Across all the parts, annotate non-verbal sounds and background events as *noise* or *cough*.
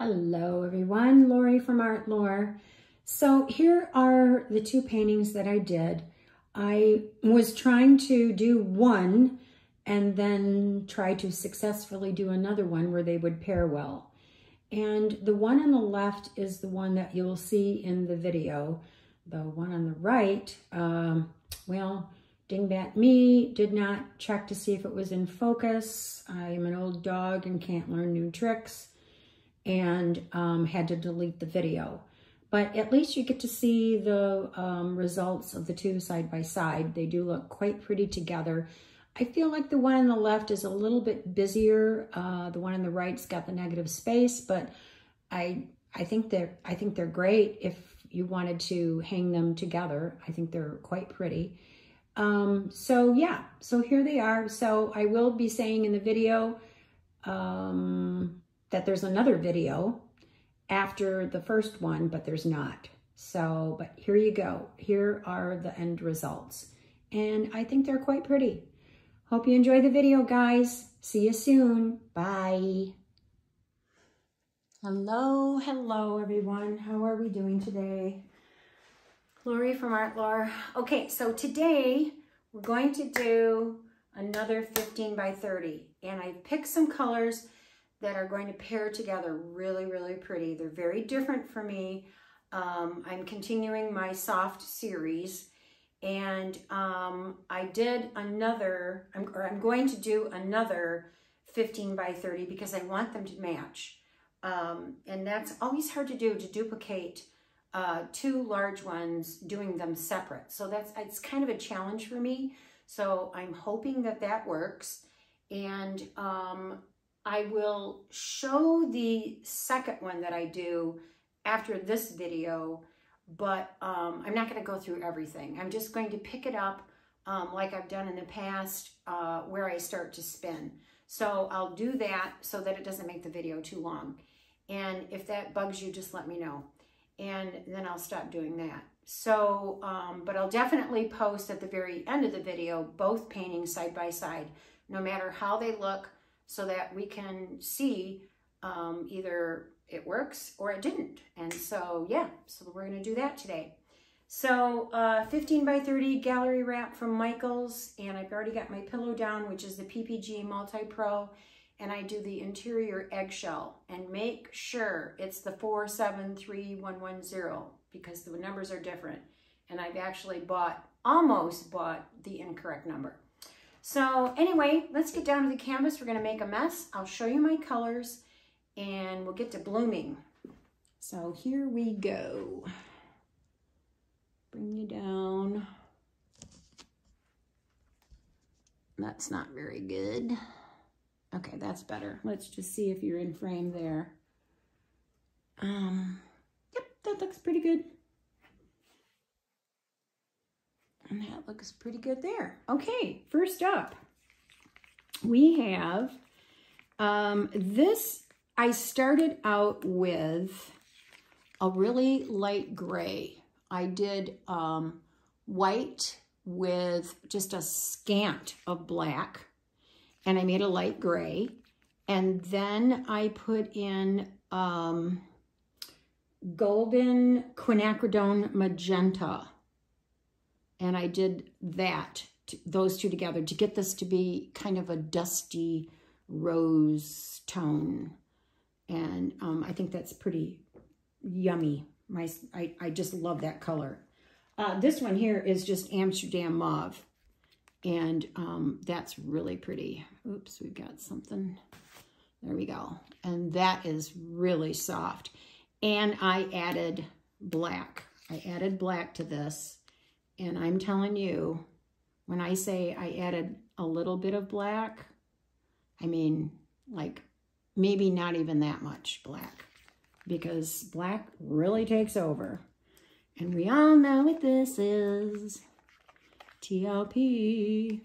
Hello everyone, Lori from ArtLor. So here are the two paintings that I did. I was trying to do one and then try to successfully do another one where they would pair well. And the one on the left is the one that you'll see in the video. The one on the right, um, well, dingbat me, did not check to see if it was in focus. I'm an old dog and can't learn new tricks and um, had to delete the video. But at least you get to see the um, results of the two side by side. They do look quite pretty together. I feel like the one on the left is a little bit busier. Uh, the one on the right's got the negative space, but I I think they're I think they're great if you wanted to hang them together. I think they're quite pretty. Um, so yeah, so here they are. So I will be saying in the video, um, that there's another video after the first one, but there's not. So, but here you go. Here are the end results. And I think they're quite pretty. Hope you enjoy the video, guys. See you soon. Bye. Hello, hello, everyone. How are we doing today? Lori from ArtLor. Okay, so today we're going to do another 15 by 30. And I picked some colors that are going to pair together really, really pretty. They're very different for me. Um, I'm continuing my soft series and um, I did another, I'm, or I'm going to do another 15 by 30 because I want them to match. Um, and that's always hard to do, to duplicate uh, two large ones, doing them separate. So that's, it's kind of a challenge for me. So I'm hoping that that works. And um, I will show the second one that I do after this video, but um, I'm not going to go through everything. I'm just going to pick it up um, like I've done in the past uh, where I start to spin. So I'll do that so that it doesn't make the video too long. And if that bugs you, just let me know. And then I'll stop doing that. So, um, but I'll definitely post at the very end of the video, both paintings side by side, no matter how they look, so that we can see um, either it works or it didn't. And so, yeah, so we're going to do that today. So uh, 15 by 30 gallery wrap from Michaels, and I've already got my pillow down, which is the PPG Multi-Pro, and I do the interior eggshell, and make sure it's the 473110 because the numbers are different. And I've actually bought, almost bought the incorrect number. So anyway, let's get down to the canvas. We're going to make a mess. I'll show you my colors and we'll get to blooming. So here we go. Bring you down. That's not very good. Okay, that's better. Let's just see if you're in frame there. Um, yep, that looks pretty good. And that looks pretty good there. Okay, first up, we have um, this. I started out with a really light gray. I did um, white with just a scant of black and I made a light gray. And then I put in um, golden quinacridone magenta and I did that, those two together, to get this to be kind of a dusty rose tone. And um, I think that's pretty yummy. My, I, I just love that color. Uh, this one here is just Amsterdam Mauve. And um, that's really pretty. Oops, we've got something. There we go. And that is really soft. And I added black. I added black to this. And I'm telling you, when I say I added a little bit of black, I mean like maybe not even that much black because black really takes over. And we all know what this is. TLP,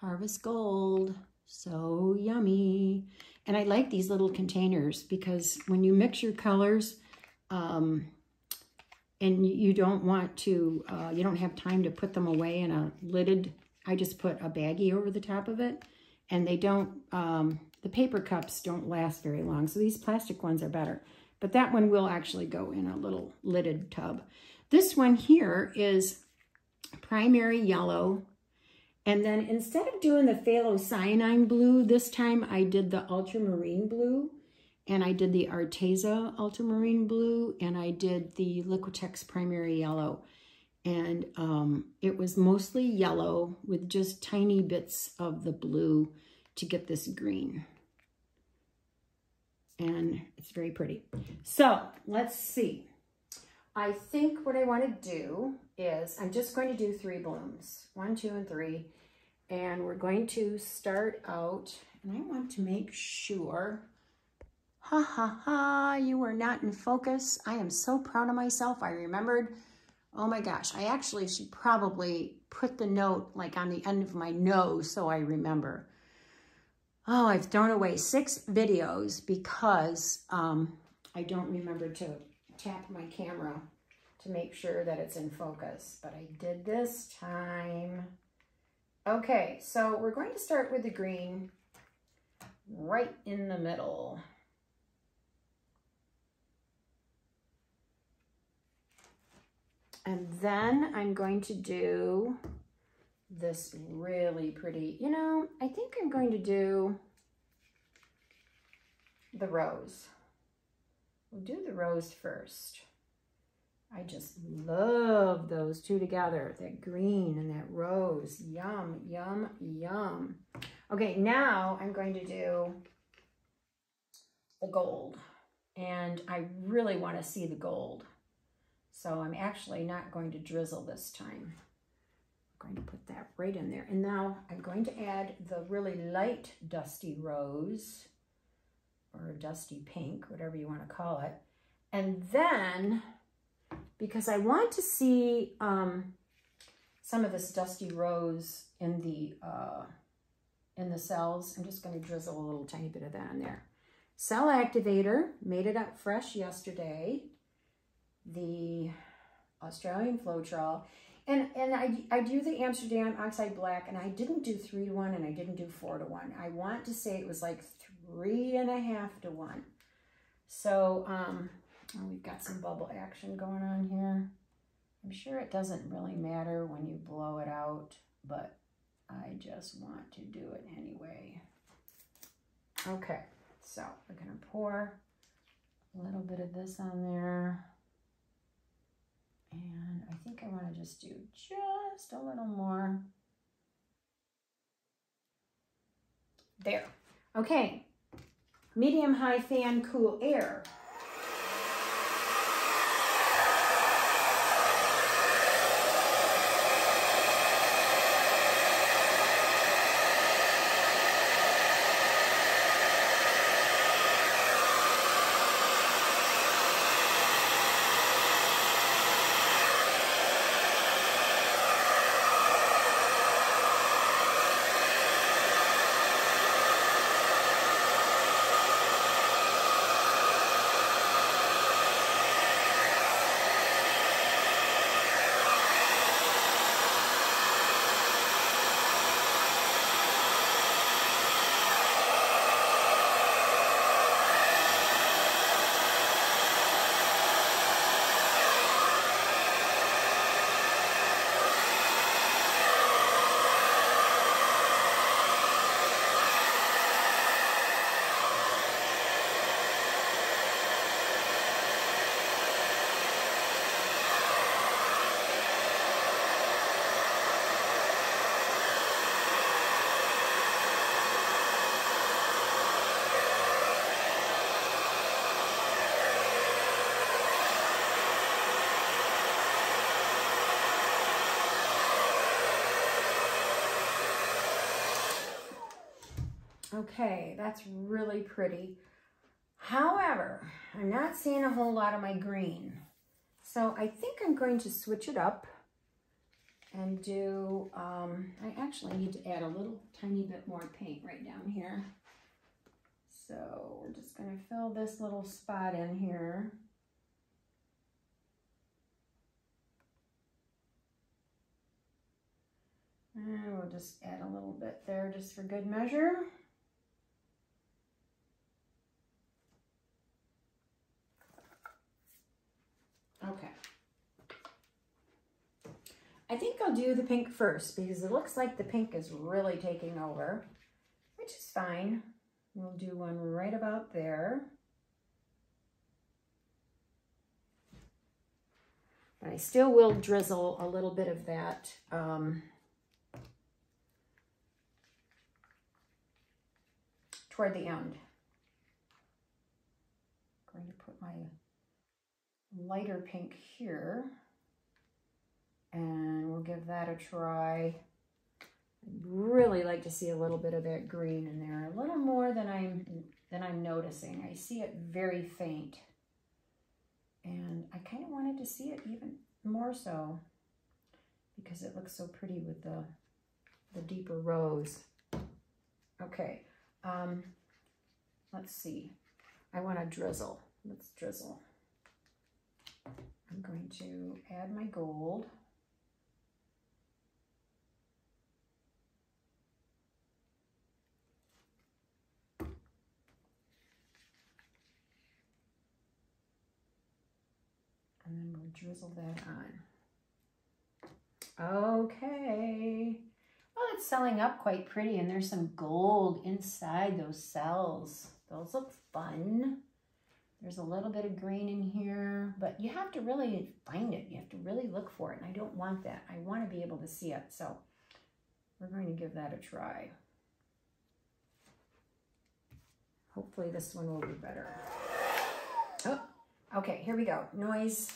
Harvest Gold, so yummy. And I like these little containers because when you mix your colors, um, and you don't want to, uh, you don't have time to put them away in a lidded, I just put a baggie over the top of it. And they don't, um, the paper cups don't last very long, so these plastic ones are better. But that one will actually go in a little lidded tub. This one here is primary yellow. And then instead of doing the phthalocyanine blue, this time I did the ultramarine blue. And I did the Arteza ultramarine blue. And I did the Liquitex primary yellow. And um, it was mostly yellow with just tiny bits of the blue to get this green and it's very pretty. So let's see. I think what I want to do is I'm just going to do three blooms, one, two, and three. And we're going to start out, and I want to make sure, ha ha ha, you were not in focus. I am so proud of myself. I remembered, oh my gosh, I actually should probably put the note like on the end of my nose so I remember. Oh, I've thrown away six videos because um, I don't remember to tap my camera to make sure that it's in focus, but I did this time. Okay, so we're going to start with the green right in the middle. And then I'm going to do this really pretty, you know, I think I'm going to do the rose. We'll do the rose first. I just love those two together, that green and that rose. Yum, yum, yum. Okay, now I'm going to do the gold. And I really want to see the gold. So I'm actually not going to drizzle this time I'm going to put that right in there. And now I'm going to add the really light dusty rose or dusty pink, whatever you want to call it. And then, because I want to see um, some of this dusty rose in the, uh, in the cells, I'm just going to drizzle a little tiny bit of that in there. Cell activator, made it up fresh yesterday. The Australian Floetrol. And and I, I do the Amsterdam Oxide Black, and I didn't do 3 to 1, and I didn't do 4 to 1. I want to say it was like three and a half to 1. So um, oh, we've got some bubble action going on here. I'm sure it doesn't really matter when you blow it out, but I just want to do it anyway. Okay, so we're going to pour a little bit of this on there. And I think I want to just do just a little more. There. Okay. Medium high fan cool air. Okay, that's really pretty. However, I'm not seeing a whole lot of my green. So I think I'm going to switch it up and do, um, I actually need to add a little tiny bit more paint right down here. So we're just going to fill this little spot in here. And we'll just add a little bit there just for good measure. I think I'll do the pink first because it looks like the pink is really taking over, which is fine. We'll do one right about there. But I still will drizzle a little bit of that um, toward the end. I'm going to put my lighter pink here and we'll give that a try. I'd really like to see a little bit of that green in there, a little more than I'm than I'm noticing. I see it very faint. And I kind of wanted to see it even more so because it looks so pretty with the, the deeper rose. Okay, um, let's see. I want to drizzle. Let's drizzle. I'm going to add my gold. And then we'll drizzle that on. Okay. Well, it's celling up quite pretty and there's some gold inside those cells. Those look fun. There's a little bit of green in here, but you have to really find it. You have to really look for it. And I don't want that. I want to be able to see it. So we're going to give that a try. Hopefully this one will be better. Oh, okay, here we go. Noise.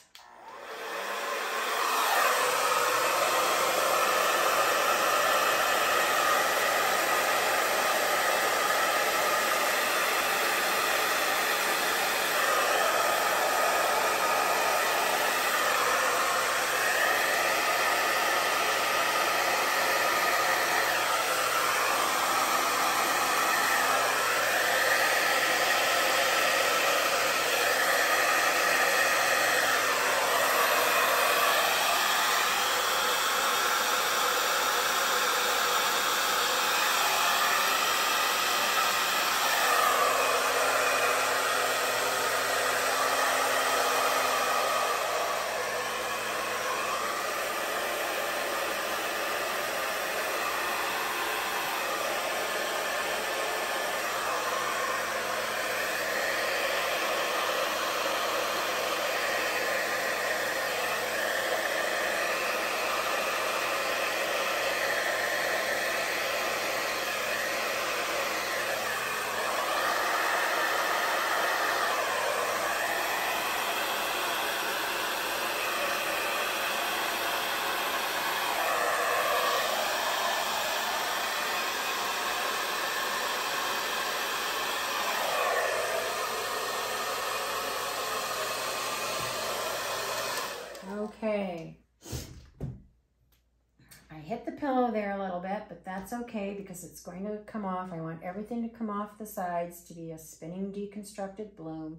Hit the pillow there a little bit, but that's okay because it's going to come off. I want everything to come off the sides to be a spinning deconstructed bloom.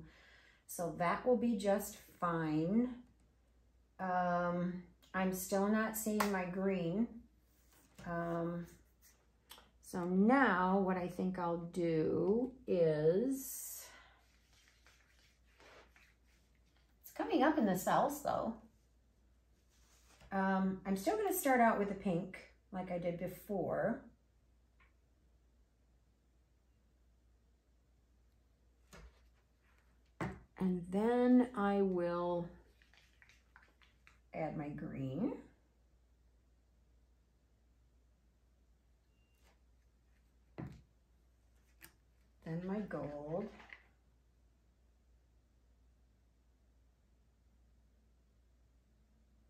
So that will be just fine. Um, I'm still not seeing my green. Um, so now what I think I'll do is, it's coming up in the cells though. Um, I'm still going to start out with a pink like I did before. And then I will add my green. Then my gold.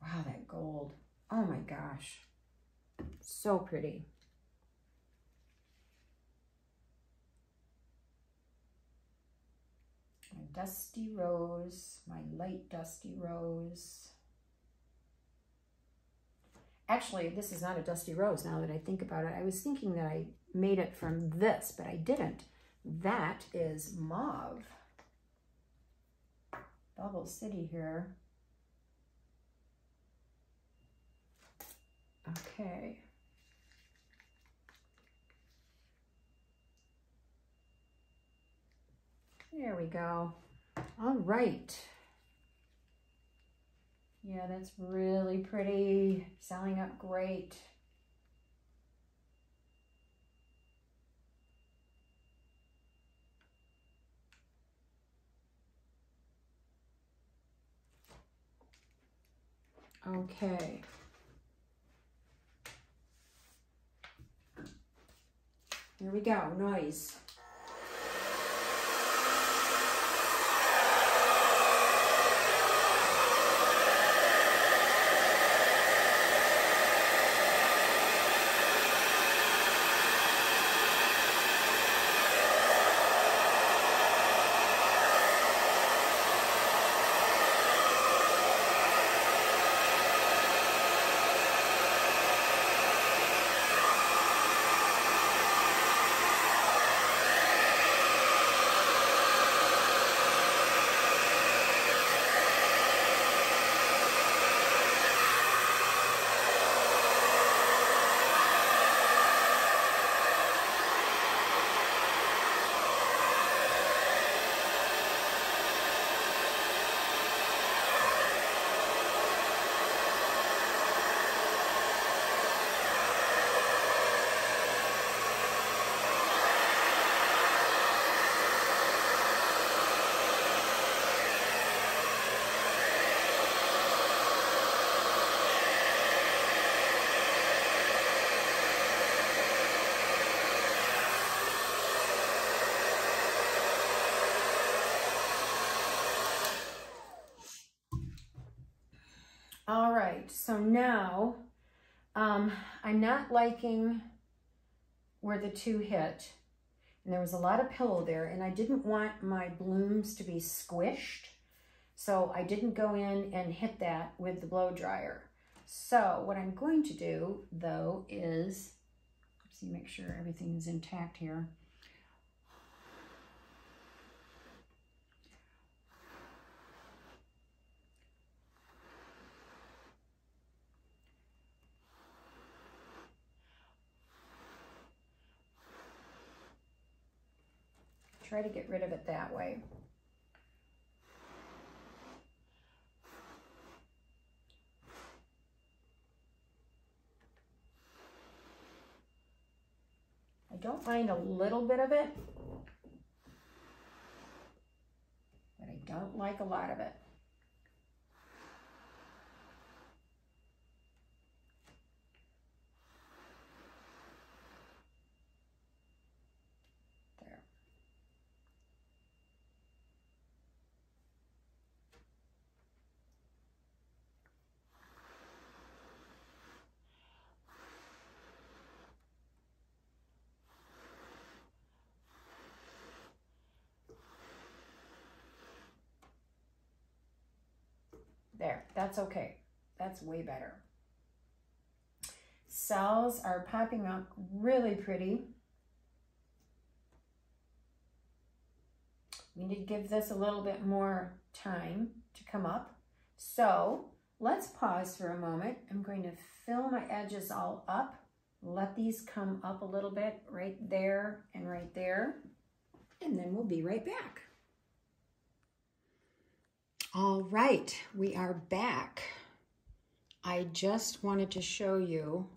Wow, that gold. Oh my gosh. So pretty. My dusty rose, my light dusty rose. Actually, this is not a dusty rose now that I think about it. I was thinking that I made it from this, but I didn't. That is mauve. Bubble City here. Okay. There we go. All right. Yeah, that's really pretty, celling up great. Okay. Here we go, noise. All right, so now um, I'm not liking where the two hit. And there was a lot of pillow there and I didn't want my blooms to be squished. So I didn't go in and hit that with the blow dryer. So what I'm going to do though is, let see, make sure everything is intact here. Try to get rid of it that way. I don't mind a little bit of it, but I don't like a lot of it. There, that's okay. That's way better. Cells are popping up really pretty. We need to give this a little bit more time to come up. So let's pause for a moment. I'm going to fill my edges all up. Let these come up a little bit right there and right there. And then we'll be right back. All right, we are back. I just wanted to show you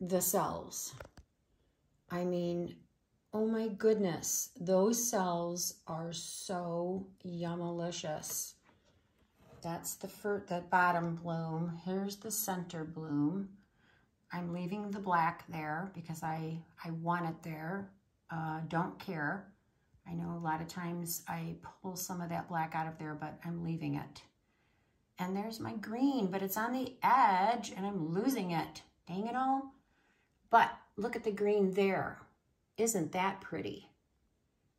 the cells. I mean, oh my goodness, those cells are so yummalicious. That's the first, the bottom bloom. Here's the center bloom. I'm leaving the black there because I, I want it there. Uh, don't care. I know a lot of times I pull some of that black out of there, but I'm leaving it. And there's my green, but it's on the edge and I'm losing it. Dang it all. But look at the green there. Isn't that pretty?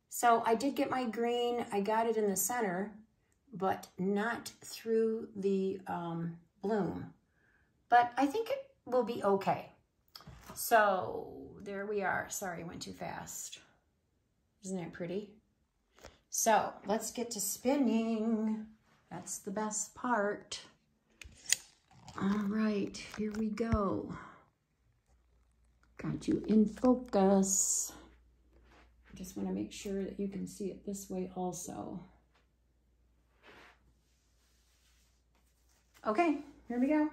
So I did get my green. I got it in the center, but not through the um, bloom. But I think it will be okay. So there we are. Sorry, I went too fast. Isn't it pretty? So let's get to spinning. That's the best part. All right, here we go. Got you in focus. Just want to make sure that you can see it this way also. Okay, here we go.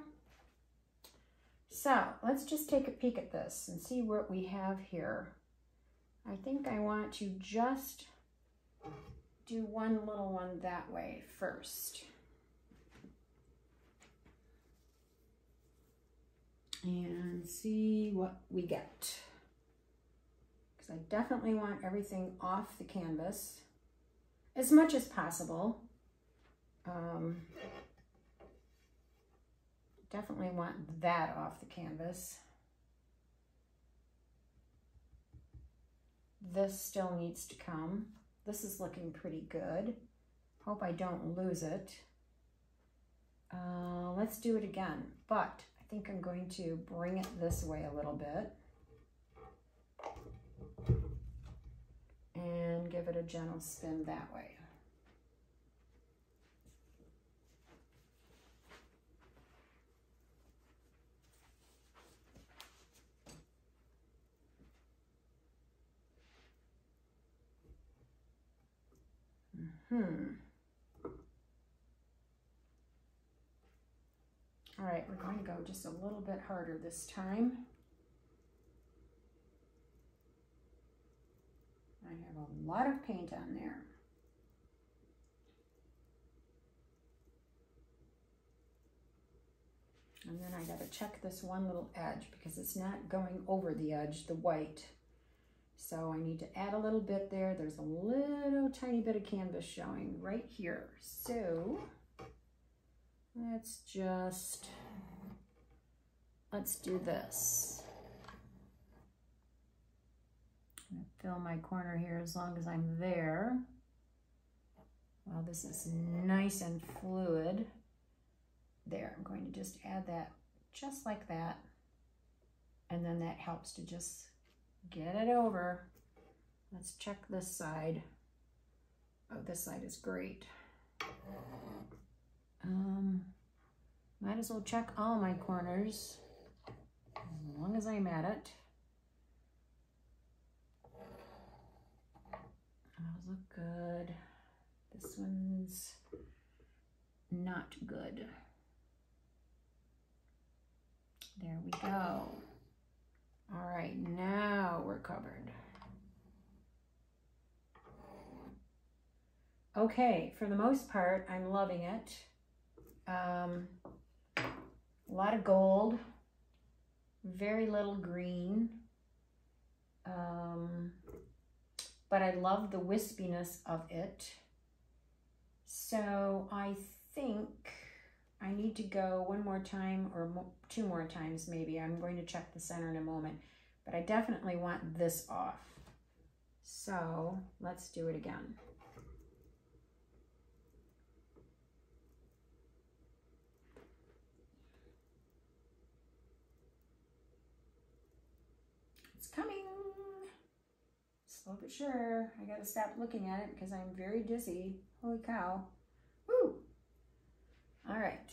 So let's just take a peek at this and see what we have here. I think I want to just do one little one that way first. And see what we get. Because I definitely want everything off the canvas as much as possible. Um, definitely want that off the canvas. This still needs to come. This is looking pretty good. Hope I don't lose it. Uh, let's do it again, but I think I'm going to bring it this way a little bit. And give it a gentle spin that way. Hmm. All right, we're going to go just a little bit harder this time. I have a lot of paint on there. And then I gotta check this one little edge because it's not going over the edge, the white. So I need to add a little bit there. There's a little tiny bit of canvas showing right here. So let's just, let's do this. fill my corner here as long as I'm there. Well, this is nice and fluid. There, I'm going to just add that just like that. And then that helps to just get it over. Let's check this side. Oh, this side is great. Um, might as well check all my corners as long as I'm at it. Those look good. This one's not good. There we go. All right, now we're covered. Okay, for the most part, I'm loving it. Um, a lot of gold, very little green. Um, but I love the wispiness of it. So I think I need to go one more time or two more times maybe. I'm going to check the center in a moment, but I definitely want this off. So let's do it again. It's coming. Slow but sure. I gotta stop looking at it because I'm very dizzy. Holy cow. All right.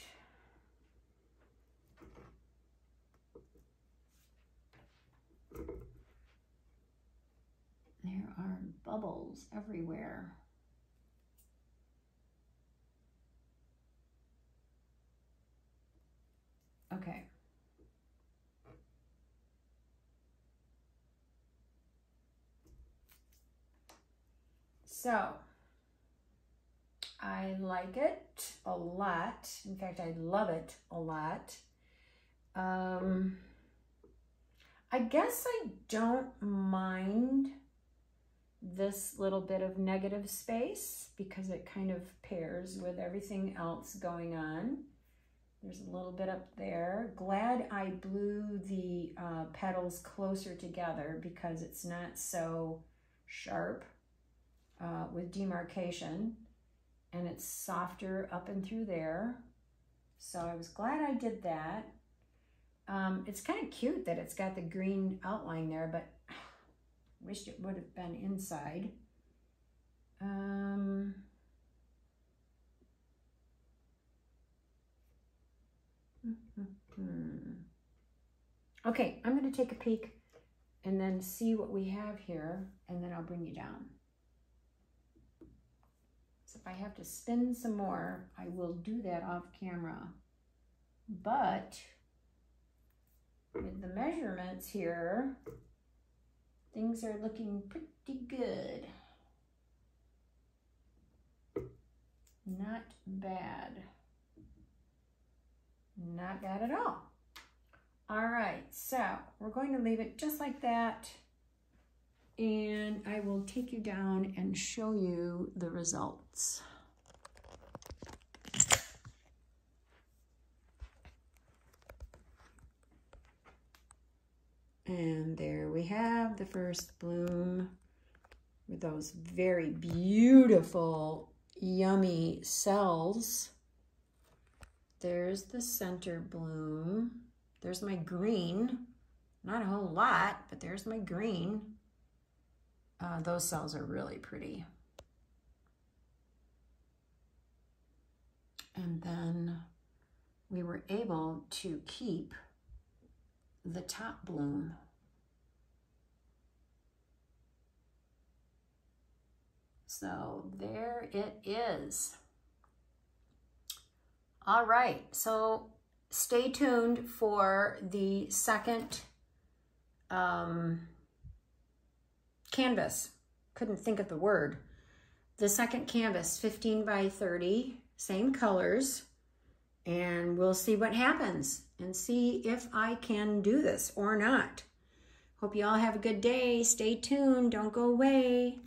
There are bubbles everywhere. Okay. So, I like it a lot. In fact, I love it a lot. Um, I guess I don't mind this little bit of negative space because it kind of pairs with everything else going on. There's a little bit up there. Glad I blew the uh, petals closer together because it's not so sharp uh, with demarcation and it's softer up and through there. So I was glad I did that. Um, it's kind of cute that it's got the green outline there, but *sighs* wished it would have been inside. Um, *laughs* okay, I'm going to take a peek and then see what we have here, and then I'll bring you down. If I have to spin some more, I will do that off camera. but with the measurements here, things are looking pretty good. Not bad. Not bad at all. All right, so we're going to leave it just like that. And I will take you down and show you the results. And there we have the first bloom with those very beautiful, yummy cells. There's the center bloom. There's my green. Not a whole lot, but there's my green. Uh, those cells are really pretty. And then we were able to keep the top bloom. So there it is. All right, so stay tuned for the second um, canvas. Couldn't think of the word. The second canvas, 15 by 30, same colors and we'll see what happens and see if I can do this or not. Hope you all have a good day. Stay tuned. Don't go away.